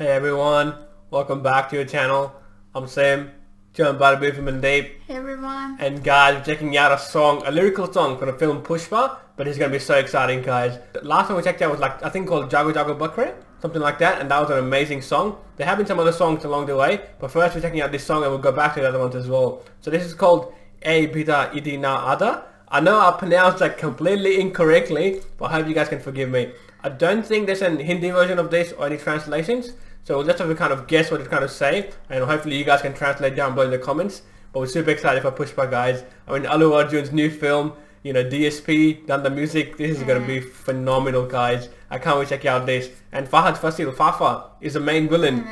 Hey everyone, welcome back to your channel. I'm Sim, joined by the beautiful Mandeep. Hey everyone. And guys, we're checking out a song, a lyrical song from the film Pushpa, but it's going to be so exciting guys. The last one we checked out was like, I think called Jago Jago Bakre, something like that, and that was an amazing song. There have been some other songs along the way, but first we're checking out this song and we'll go back to the other ones as well. So this is called A Bida Idina Ada. I know I pronounced that completely incorrectly, but I hope you guys can forgive me. I don't think there's an Hindi version of this or any translations, so let's have a kind of guess what it's kind of say, and hopefully you guys can translate down below in the comments. But we're super excited for Pushpa, guys. I mean, Allu Arjun's new film, you know, DSP, done the music. This is going to be phenomenal, guys. I can't wait to check out this. And Fahad Fasil, Fafa, is the main villain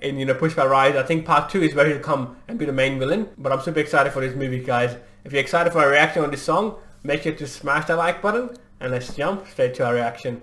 in, you know, Pushpa Rise. I think part 2 is where he'll come and be the main villain. But I'm super excited for this movie, guys. If you're excited for a reaction on this song, make sure to smash that like button and let's jump straight to our reaction.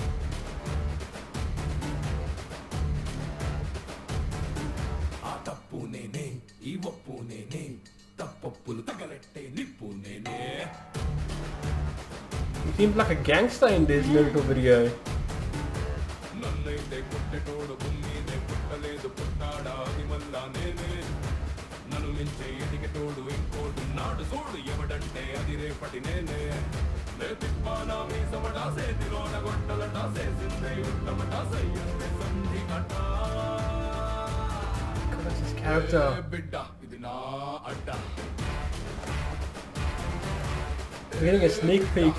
ఈ ఒప్పు నేనే తప్పప్పులు తగలెట్టే నిప్పు నేనే He seems like a gangster in this lyrical video. నన్నైతే పుట్టెటోడు భూమినే పుట్టలేదు పుట్టాడా అది మళ్ళా నేనే నన్ను మించే ఎదిగటోడు ఇంకోడు నాడు చూడు ఎవడంటే అది రేపటి నేనే నే తిప్పానా మీ సమటా సేతిలోన గొట్టలటా సేసిందే ఉత్తమటా సయ్యందే సంధి కటా God, that's his character. We're getting a sneak peek.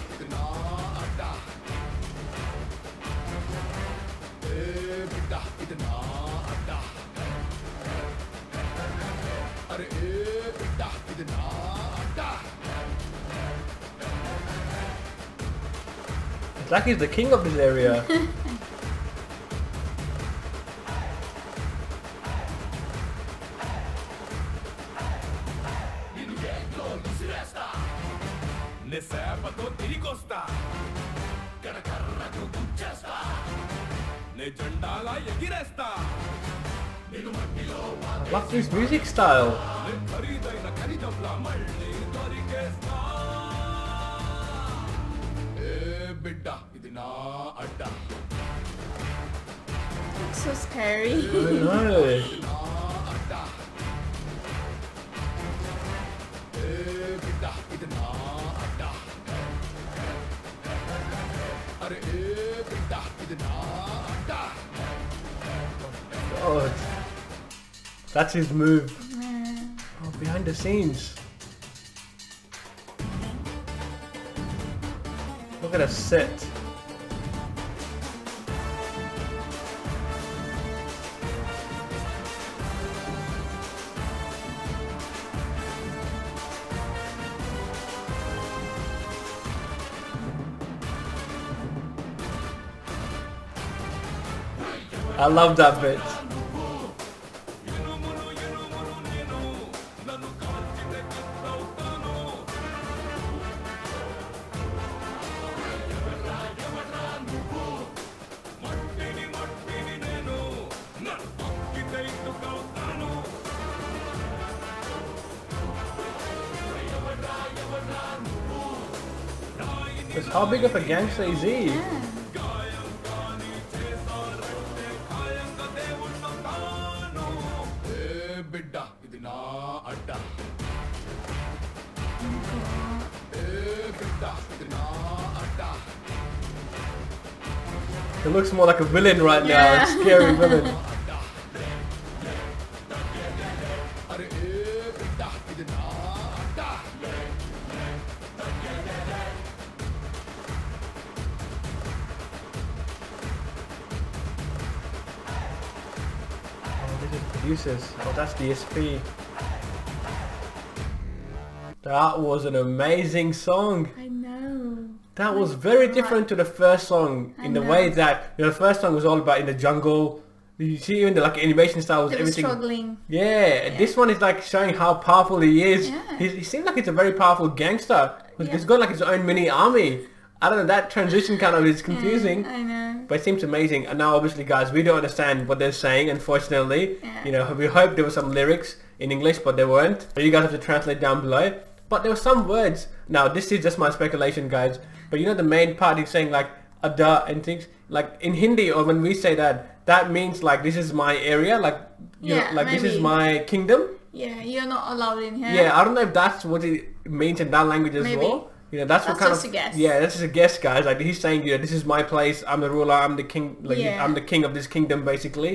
It's like he's the king of this area. నే సేపతో తిరిగొస్తా కడకర్రకు గుచ్చేస్తా నే జెండాలా ఎగిరేస్తా నిన్ను మట్టిలో I love this music style. నే ఖరీదైన ఖనిజంలా మళ్ళీ దొరికేస్తా ఏ బిడ్డ ఇది నా అడ్డ Looks so scary. I know. నా God. That's his move. Mm. Oh, behind the scenes. Look at a set. I love that bit. Because how big of a gangster is he? A It looks more like a villain right yeah. now, a scary villain. Oh, producers. Oh, that's DSP. That was an amazing song. That was very different to the first song in the way that you know the first song was all about in the jungle. You see, even the like animation style was everything. struggling. Yeah, this one is like showing how powerful he is. Yeah. He's, he seems like he's a very powerful gangster. Yeah. he's got like his own mini army. I don't know, that transition kind of is confusing. I know. But it seems amazing. And now obviously guys, we don't understand what they're saying, unfortunately. Yeah. You know, we hope there were some lyrics in English, but there weren't. So you guys have to translate down below. But there were some words. Now this is just my speculation guys. But you know the main part is saying like ada and things. Like in Hindi or when we say that, that means like this is my area, like you Yeah, know, like this is my kingdom. Yeah, you're not allowed in here. Yeah, I don't know if that's what it means in that language as Maybe. well. You know, that's, what kind just of a guess. yeah, that's just a guess, guys. Like he's saying, you know, this is my place. I'm the ruler. I'm the king. Like Yeah. I'm the king of this kingdom, basically.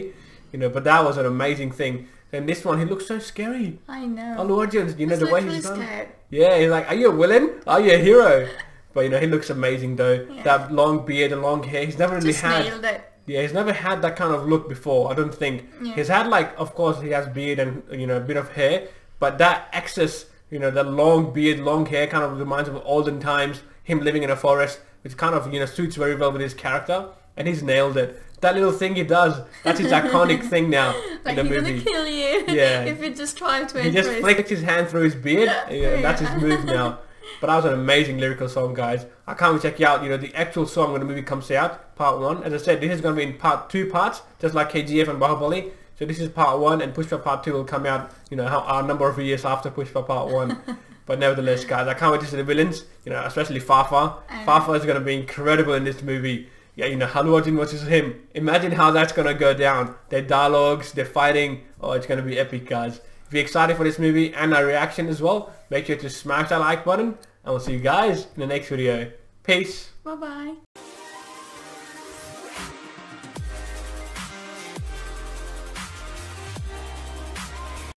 You know, but that was an amazing thing. And this one, he looks so scary. I know. Allu Arjun, you know He's the way he's done. scared. Yeah, he's like, are you a villain? Are you a hero? But you know, he looks amazing though. Yeah. That long beard and long hair. He's never really Just had. Yeah, he's never had that kind of look before. I don't think Yeah. he's had like, of course, he has beard and you know a bit of hair, but that excess, you know, that long beard, long hair, kind of reminds of olden times. Him living in a forest, which kind of you know suits very well with his character, and he's nailed it. That little thing he does, that's his iconic thing now Like in the he's movie. gonna kill you Yeah. if you just try to He just flicks his hand through his beard. Yeah, that's his move now. But that was an amazing lyrical song, guys. I can't wait to check you out. You know, the actual song when the movie comes out, part one. As I said, this is going to be in part two parts, just like KGF and Bahubali. So this is part one, and Pushpa part two will come out, you know, how, a number of years after Pushpa part one. but nevertheless, guys, I can't wait to see the villains. You know, especially Fafa. Fafa is going to be incredible in this movie. Yeah, you know, Arjun versus him. Imagine how that's going to go down. Their dialogues, their fighting. Oh, it's going to be epic, guys. If you're excited for this movie and our reaction as well, make sure to smash that like button. And we'll see you guys in the next video. Peace. Bye bye.